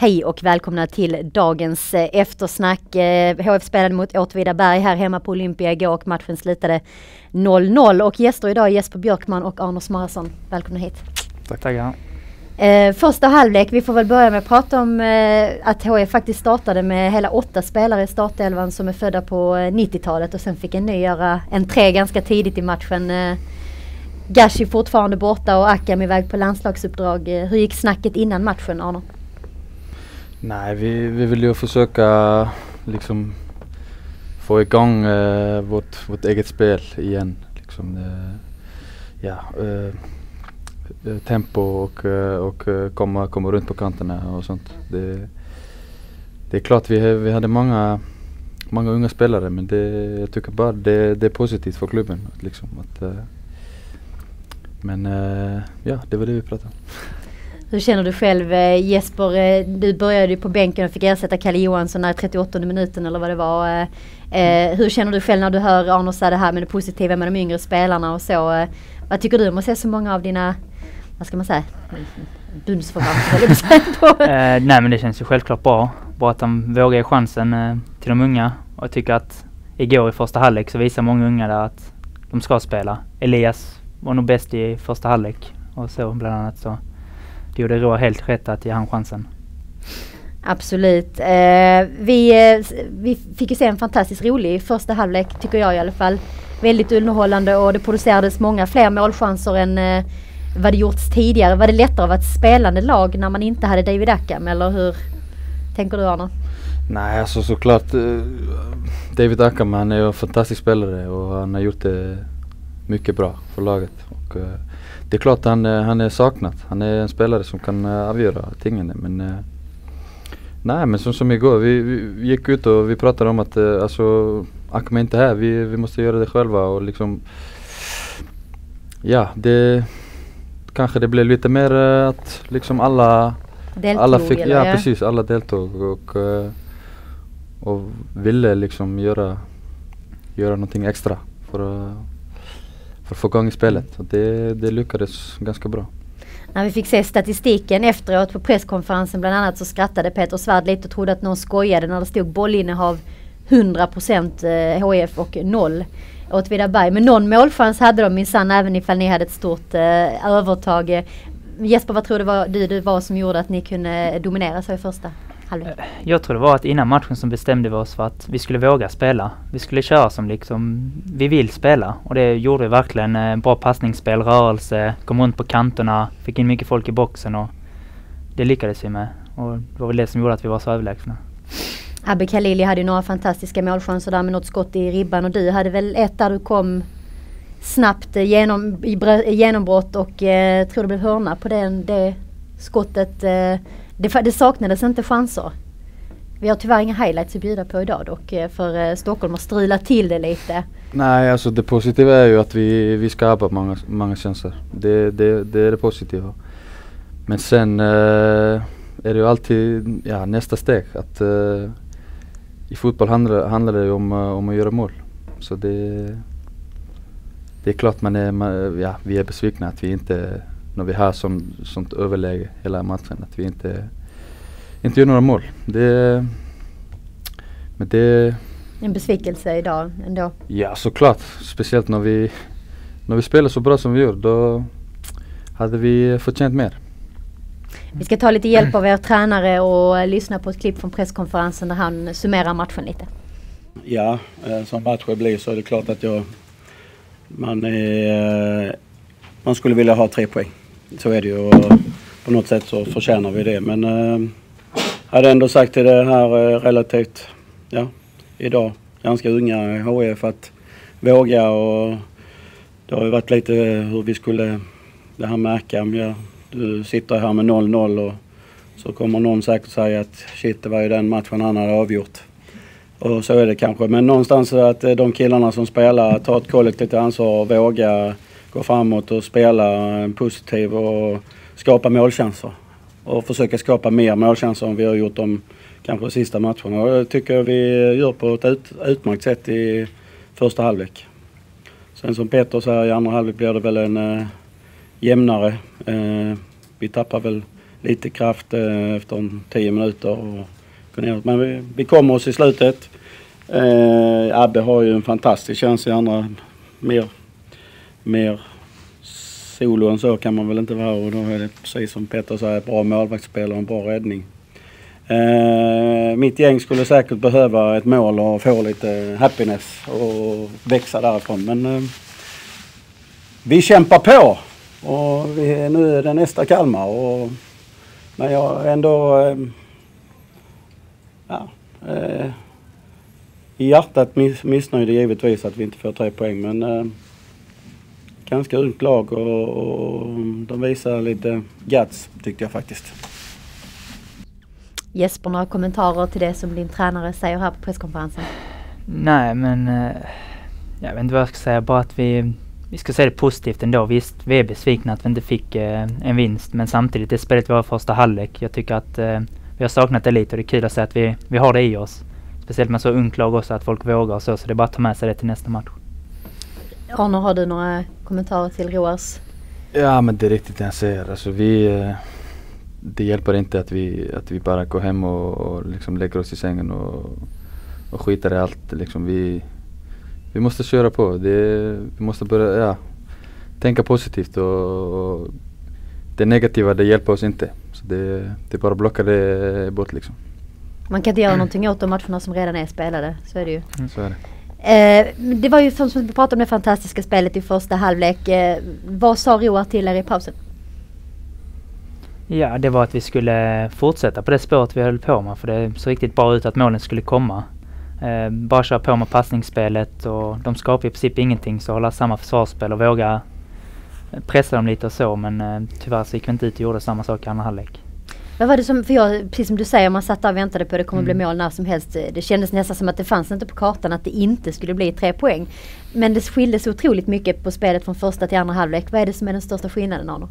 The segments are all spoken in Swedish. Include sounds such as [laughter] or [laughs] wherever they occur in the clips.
Hej och välkomna till dagens eh, eftersnack. HF spelade mot Åtvidaberg här hemma på Olympia igår och matchen slutade 0-0. Och gäster idag är Jesper Björkman och Arne Smarason. Välkomna hit. Tack, tackar. Eh, första halvlek, vi får väl börja med att prata om eh, att HF faktiskt startade med hela åtta spelare i startelvan som är födda på 90-talet och sen fick en ny göra entré ganska tidigt i matchen. Eh, Gashi fortfarande borta och Akam iväg på landslagsuppdrag. Hur gick snacket innan matchen Arne? Nej, vi, vi vill ju försöka liksom få igång eh, vårt, vårt eget spel igen. Liksom, eh, ja, eh, eh tempo och, eh, och eh, komma, komma runt på kanterna och sånt. Det, det är klart vi, vi hade många, många unga spelare men det, jag tycker bara det, det är positivt för klubben. Liksom, att, men ja, det var det vi pratade om. [laughs] Hur känner du själv eh, Jesper? Eh, du började ju på bänken och fick ersätta Kalle Johansson i 38 minuten eller vad det var. Eh, hur känner du själv när du hör Arno säga det här med det positiva med de yngre spelarna och så? Vad tycker du om att se så många av dina, vad ska man säga, bundsförvanter? [laughs] eh, nej men det känns ju självklart bra. Bra att de vågar ge chansen eh, till de unga. Och jag tycker att igår i första halvlek så visar många unga där att de ska spela. Elias var nog bäst i första halvlek och så bland annat så det gjorde Roa helt rätt att ge han chansen. Absolut. Eh, vi, eh, vi fick ju se en fantastiskt rolig första halvlek tycker jag i alla fall. Väldigt underhållande och det producerades många fler målchanser än eh, vad det gjorts tidigare. Var det lättare att vara ett spelande lag när man inte hade David Ackham eller hur tänker du Arne? Nej alltså såklart eh, David Ackham han är en fantastisk spelare och han har gjort det mycket bra för laget. Och, eh, det är klart han, eh, han är saknad. Han är en spelare som kan eh, avgöra tingen. Men eh, nej men som, som igår, vi, vi gick ut och vi pratade om att alltså Akma är inte här, vi, vi måste göra det själva och liksom Ja, det kanske det blev lite mer att liksom alla Deltog alla fick, eller? ja precis, alla deltog och, och ville liksom göra, göra någonting extra för att för att få igång spelet. Och det, det lyckades ganska bra. När vi fick se statistiken efteråt på presskonferensen bland annat så skrattade Peter Svärd lite och trodde att någon skojade när det stod bollinnehav 100% eh, HF och 0 Åtvidaberg. Men någon målchans hade de minsann även ifall ni hade ett stort eh, övertag. Eh, Jesper, vad tror du var, du, du var som gjorde att ni kunde eh, dominera så i första? Halvlek? Eh, jag tror det var att innan matchen så bestämde vi oss för att vi skulle våga spela. Vi skulle köra som liksom vi vill spela och det gjorde vi verkligen. Eh, bra passningsspel, rörelse, kom runt på kanterna, fick in mycket folk i boxen och det lyckades vi med. Och det var väl det som gjorde att vi var så överlägsna. Abbe Khalili hade ju några fantastiska målchanser där med något skott i ribban och du hade väl ett där du kom snabbt genom, genombrott och eh, tror det blev hörna på den, det skottet. Eh, det, det saknades inte chanser. Vi har tyvärr inga highlights att bjuda på idag dock eh, för eh, Stockholm har strulat till det lite. Nej alltså det positiva är ju att vi, vi skapar många, många chanser. Det, det, det är det positiva. Men sen eh, är det ju alltid ja, nästa steg. Att, eh, I fotboll handlar, handlar det om, eh, om att göra mål. Så det, det är klart man är, man, ja, vi är besvikna att vi inte när vi har som, sånt överläge hela matchen att vi inte, inte gör några mål. Det, men det en besvikelse idag ändå? Ja såklart. Speciellt när vi, när vi spelar så bra som vi gör. Då hade vi förtjänt mer. Vi ska ta lite hjälp av er tränare och lyssna på ett klipp från presskonferensen där han summerar matchen lite. Ja, eh, som matchen blir så är det klart att jag, man, är, eh, man skulle vilja ha tre poäng så är det ju och på något sätt så förtjänar vi det. Men eh, hade ändå sagt till det här eh, relativt, ja, idag ganska unga HF att våga och det har ju varit lite eh, hur vi skulle, det här med Akam, ja, du sitter här med 0-0 och så kommer någon säkert säga att shit det var ju den matchen han hade avgjort. Och så är det kanske. Men någonstans att eh, de killarna som spelar tar ett kollektivt ansvar och vågar gå framåt och spela positiv och skapa målchanser. Och försöka skapa mer målchanser än vi har gjort de kanske sista matcherna. Och det tycker jag vi gör på ett ut, utmärkt sätt i första halvlek. Sen som Petter säger i andra halvlek blir det väl en eh, jämnare. Eh, vi tappar väl lite kraft eh, efter 10 minuter. Och, men vi, vi kommer oss i slutet. Eh, Abbe har ju en fantastisk chans i andra. Mer, mer solo än så kan man väl inte vara och då är det precis som Petter säger, bra målvaktsspel och en bra räddning. Eh, mitt gäng skulle säkert behöva ett mål och få lite happiness och växa därifrån. Men eh, vi kämpar på och vi, nu är det nästa Kalmar. Och, men jag är ändå eh, ja, eh, i hjärtat miss, missnöjd givetvis att vi inte får tre poäng. Men eh, ganska ungt lag och, och de visar lite guts tyckte jag faktiskt. Jesper, några kommentarer till det som din tränare säger här på presskonferensen? Nej, men eh, jag vet inte vad jag ska säga. Bara att vi, vi ska se det positivt ändå. Visst, vi är besvikna att vi inte fick eh, en vinst. Men samtidigt, det spelet vi var första halvlek. Jag tycker att eh, vi har saknat det lite och det är kul att se att vi, vi har det i oss. Speciellt med så ungt lag också, att folk vågar och så. Så det är bara att ta med sig det till nästa match. Arne, har du några kommentarer till Roars? Ja men det är riktigt det han säger. Alltså vi, eh, det hjälper inte att vi, att vi bara går hem och, och liksom lägger oss i sängen och, och skiter i allt. Liksom vi, vi måste köra på. Det, vi måste börja ja, tänka positivt och, och det negativa det hjälper oss inte. Så det, det bara att blocka det bort liksom. Man kan inte göra någonting åt de matcherna som redan är spelade. Så är det ju. Mm. Så är det. Eh, det var ju som vi pratade om det fantastiska spelet i första halvlek. Eh, vad sa Roar till er i pausen? Ja, det var att vi skulle fortsätta på det spåret vi höll på med för det såg riktigt bra ut att målen skulle komma. Eh, bara köra på med passningsspelet och de skapar i princip ingenting så hålla samma försvarsspel och våga pressa dem lite och så men eh, tyvärr så gick vi inte ut och gjorde samma sak i andra halvlek. Vad var det som, för jag, precis som du säger, man satt där och väntade på att det kommer mm. bli mål när som helst. Det kändes nästan som att det fanns inte på kartan att det inte skulle bli tre poäng. Men det skilde så otroligt mycket på spelet från första till andra halvlek. Vad är det som är den största skillnaden Arno?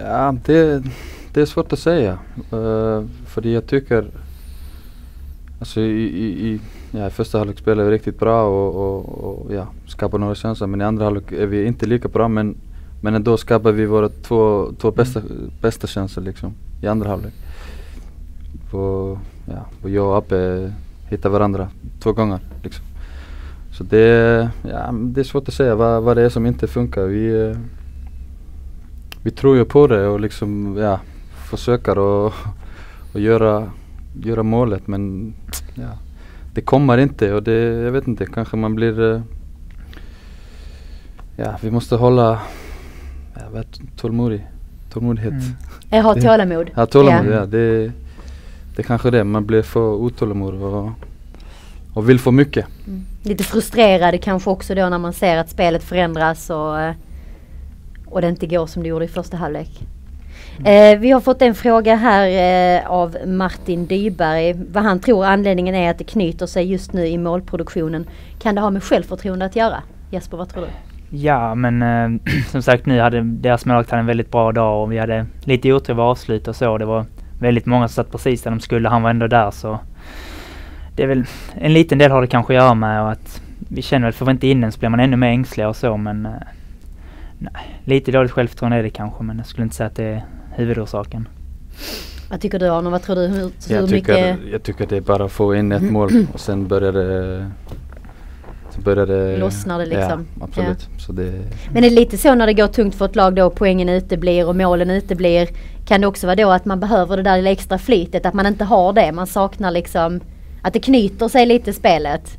Ja, det, det är svårt att säga. Uh, för jag tycker Alltså i, i, i, ja, i första halvlek spelade vi riktigt bra och, och, och ja, skapade några chanser men i andra halvlek är vi inte lika bra men men ändå skapar vi våra två, två bästa, bästa chanser liksom i andra halvlek. Och, ja, och jag och Abbe hittar varandra två gånger liksom. Så det, ja, det är svårt att säga vad, vad det är som inte funkar. Vi, vi tror ju på det och liksom, ja, försöker och, [laughs] och göra, göra målet men ja, det kommer inte och det, jag vet inte, kanske man blir Ja, vi måste hålla jag vet, tålmodig. Tålmodighet. Mm. [laughs] Jag har tålamod. Ja, tålamod, ja. ja det, det är kanske det. Man blir för otålamodig och, och vill för mycket. Mm. Lite frustrerad kanske också då när man ser att spelet förändras och, och det inte går som det gjorde i första halvlek. Mm. Eh, vi har fått en fråga här eh, av Martin Dyberg. Vad han tror anledningen är att det knyter sig just nu i målproduktionen. Kan det ha med självförtroende att göra? Jesper, vad tror du? Ja, men äh, [clears throat] som sagt nu hade deras målvakt en väldigt bra dag och vi hade lite otur vid avslut och så. Det var väldigt många som satt precis där de skulle. Han var ändå där så det är väl en liten del har det kanske att göra med och att vi känner väl, får vi inte in den så blir man ännu mer ängslig och så men äh, nej, lite dåligt självförtroende är det kanske men jag skulle inte säga att det är huvudorsaken. Vad tycker du Arne? Vad tror du? Hur, hur jag, tycker, mycket... jag tycker det är bara att få in ett mål [clears throat] och sen börjar det började... Lossnar det liksom. Ja, absolut. Ja. Det... Men är det lite så när det går tungt för ett lag då poängen uteblir och målen uteblir. Kan det också vara då att man behöver det där lilla extra flytet, att man inte har det. Man saknar liksom att det knyter sig lite spelet.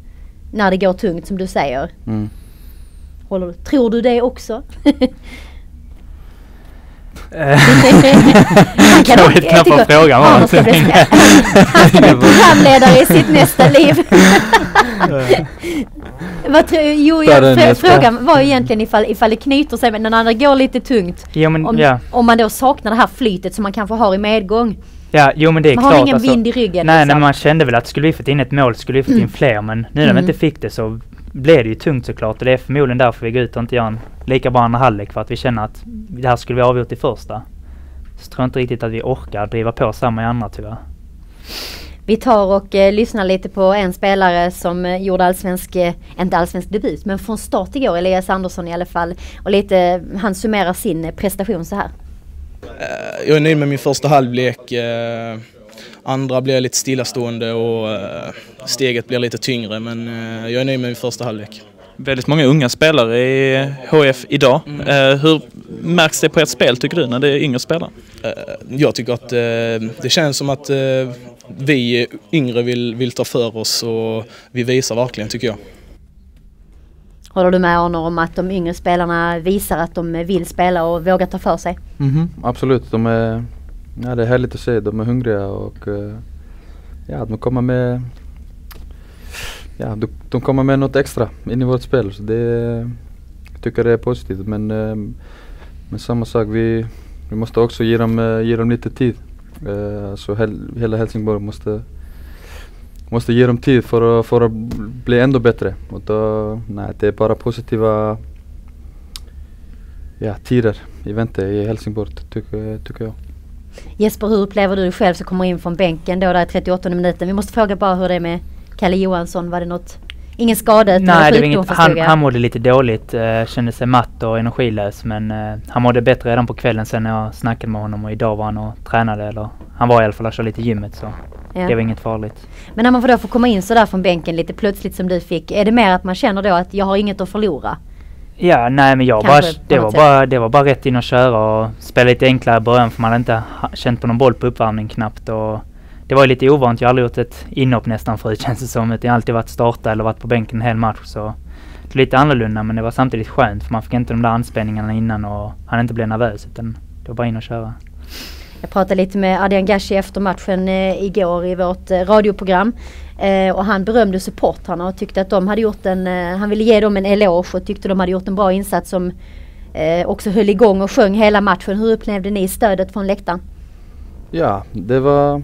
När det går tungt som du säger. Mm. Håller, tror du det också? [laughs] han kan jag vet knappt vad frågan. [laughs] Han ska bli programledare i sitt nästa liv. [laughs] Vad jo, jag, frågan var egentligen ifall, ifall det knyter sig men när det går lite tungt. Jo, men, om, ja. om man då saknar det här flytet som man kanske har i medgång. Ja, jo men det är man klart. Man har ingen alltså, vind i ryggen. Nej, liksom. nej, man kände väl att skulle vi fått in ett mål skulle vi fått in mm. fler men nu när mm. vi inte fick det så blev det ju tungt såklart och det är förmodligen därför vi går ut och inte gör en lika bra andra halvlek för att vi känner att det här skulle vi avgjort i första. Så tror jag inte riktigt att vi orkar driva på samma i andra tyvärr. Vi tar och eh, lyssnar lite på en spelare som eh, gjorde allsvensk, eh, inte allsvensk debut, men från start igår, Elias Andersson i alla fall. Och lite, han summerar sin prestation så här. Eh, jag är nöjd med min första halvlek. Eh, andra blir lite stillastående och eh, steget blir lite tyngre men jag är nöjd med min första halvlek. Väldigt många unga spelare i HF idag. Mm. Hur märks det på ert spel tycker du när det är yngre spelare? Jag tycker att det känns som att vi yngre vill, vill ta för oss och vi visar verkligen tycker jag. Håller du med Arnor om att de yngre spelarna visar att de vill spela och vågar ta för sig? Mm -hmm. Absolut, de är, ja, det är härligt att se. De är hungriga och eh, ja, de kommer med ja, de, de kommer med något extra in i vårt spel. Så det jag tycker det är positivt. Men, ehm, men samma sak, vi, vi måste också ge dem, eh, ge dem lite tid. Eh, så hel, hela Helsingborg måste måste ge dem tid för att, för att bli ännu bättre. Och då, nej, det är bara positiva ja, tider i väntan i Helsingborg tycker, tycker jag. Jesper, hur upplever du dig själv som kommer in från bänken då där i 38 minuten? Vi måste fråga bara hur det är med Kalle Johansson. Var det något Ingen skada Nej, det var inget, han, han mådde lite dåligt, uh, kände sig matt och energilös men uh, han mådde bättre redan på kvällen sen när jag snackade med honom och idag var han och tränade eller han var i alla fall och körde lite gymmet så ja. det var inget farligt. Men när man får då får komma in sådär från bänken lite plötsligt som du fick, är det mer att man känner då att jag har inget att förlora? Ja, nej men jag bara, det, var bara, det var bara rätt in och köra och spela lite enklare i början för man hade inte känt på någon boll på uppvärmning knappt och det var lite ovant. Jag har aldrig gjort ett inhopp nästan förut [laughs] känns det som. Jag har alltid varit starta eller varit på bänken en hel match. Så det lite annorlunda men det var samtidigt skönt för man fick inte de där anspänningarna innan och han inte blev nervös utan det var bara in och köra. Jag pratade lite med Adrian Gashi efter matchen eh, igår i vårt eh, radioprogram. Eh, och han berömde supportrarna och tyckte att de hade gjort en, eh, han ville ge dem en eloge och tyckte de hade gjort en bra insats som eh, också höll igång och sjöng hela matchen. Hur upplevde ni stödet från läktaren? Ja, det var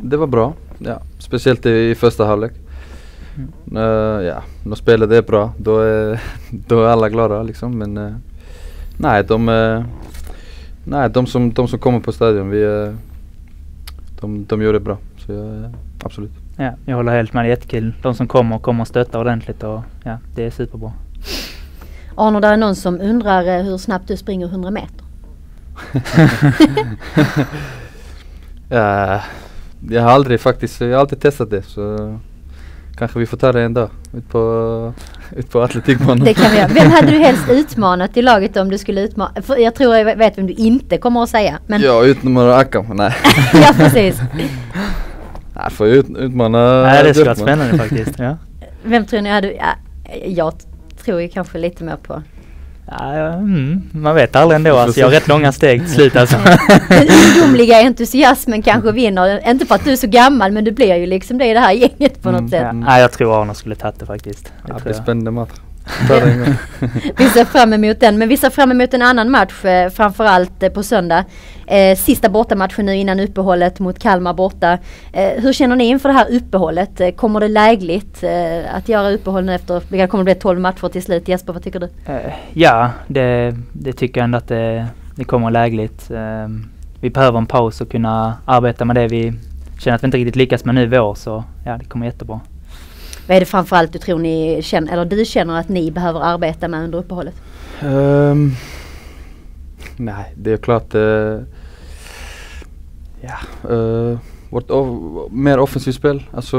det var bra. Ja, speciellt i, i första halvlek. Mm. Uh, ja, när spelet är bra då är, [laughs] då är alla glada liksom. Men uh, nej, de, uh, nej de, som, de som kommer på stadion, vi, uh, de, de gör det bra. Så jag, absolut. Ja, jag håller helt med. Det är jättekul. De som kommer kommer att stötta ordentligt och ja, det är superbra. Arno, det är någon som undrar hur snabbt du springer 100 meter. ja, [laughs] jag har aldrig faktiskt, jag har alltid testat det så kanske vi får ta det en dag ut på, [laughs] ut på atletikbanan. Det kan vi göra. Vem hade du helst [laughs] utmanat i laget om du skulle utmana? För jag tror jag vet vem du inte kommer att säga. Men ja, utmana Akam, nej. [laughs] ja, precis. Nej, får ut, utmana Nej, det skulle vara spännande faktiskt. Ja. Vem tror ni hade, ja, jag tror ju kanske lite mer på Ja, mm, man vet aldrig ändå. Alltså, jag har rätt långa steg till slut alltså. [laughs] Den [laughs] ungdomliga entusiasmen kanske vinner. Inte för att du är så gammal men du blir ju liksom det i det här gänget på mm, något sätt. Ja, nej, jag tror Arne skulle tagit det faktiskt. Det ja, det är spännande match. vi ser fram emot den. Men vi ser fram emot en annan match eh, framförallt eh, på söndag. Eh, sista bortamatchen nu innan uppehållet mot Kalmar borta. Eh, hur känner ni inför det här uppehållet? Eh, kommer det lägligt eh, att göra uppehåll nu efter, det kommer bli 12 matcher till slut. Jesper, vad tycker du? Eh, ja, det, det, tycker jag ändå att det, det kommer lägligt. vi behöver en paus och kunna arbeta med det vi känner att vi inte riktigt lyckas med nu i vår så ja, det kommer jättebra. Vad är det framförallt du tror ni känner, eller du känner att ni behöver arbeta med under uppehållet? Um, nej, det är klart uh, Ja, uh, vårt mer offensivt spel. Alltså,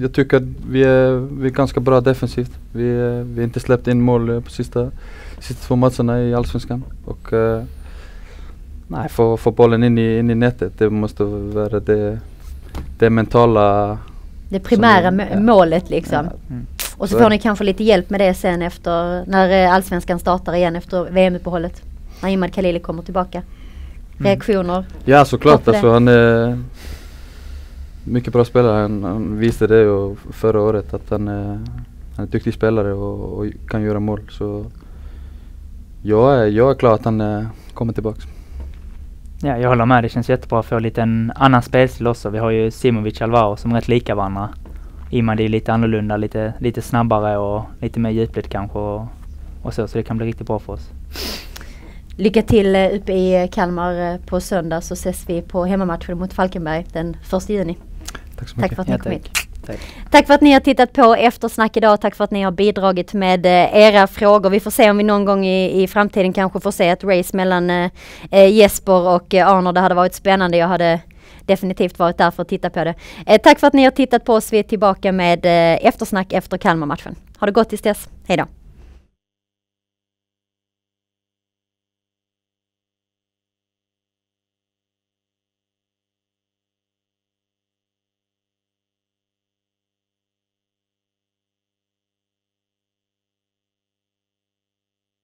jag tycker att vi är, vi är ganska bra defensivt. Vi, vi har inte släppt in mål på sista, sista två matcherna i Allsvenskan. Och, uh, nej, få, få bollen in i, in i nätet, det måste vara det, det mentala det primära som, ja. målet liksom. Ja. Mm. Och så, får ni kanske lite hjälp med det sen efter när eh, allsvenskan startar igen efter VM-uppehållet. När Imad Khalili kommer tillbaka. Reaktioner? Ja såklart alltså han är mycket bra spelare. Han, han visade det ju förra året att han är, han är en duktig spelare och, och, kan göra mål. Så jag är, jag är klar att han är, kommer tillbaks. Ja, jag håller med. Det känns jättebra att få lite en annan spelstil också. Vi har ju Simovic Alvaro som är rätt lika varandra. Imad är lite annorlunda, lite, lite snabbare och lite mer djupled kanske och, och så. Så det kan bli riktigt bra för oss. Lycka till eh, uppe i Kalmar eh, på söndag så ses vi på hemmamatchen mot Falkenberg den 1 juni. Tack så mycket. Tack för att ni ja, kom hit. Tack. Tack för att ni har tittat på eftersnack idag. Tack för att ni har bidragit med eh, era frågor. Vi får se om vi någon gång i, i framtiden kanske får se ett race mellan eh, eh, Jesper och eh, Arnold. Det hade varit spännande. Jag hade definitivt varit där för att titta på det. Eh, tack för att ni har tittat på oss. Vi är tillbaka med eh, eftersnack efter Kalmar-matchen. Ha det gott tills dess. Hej då!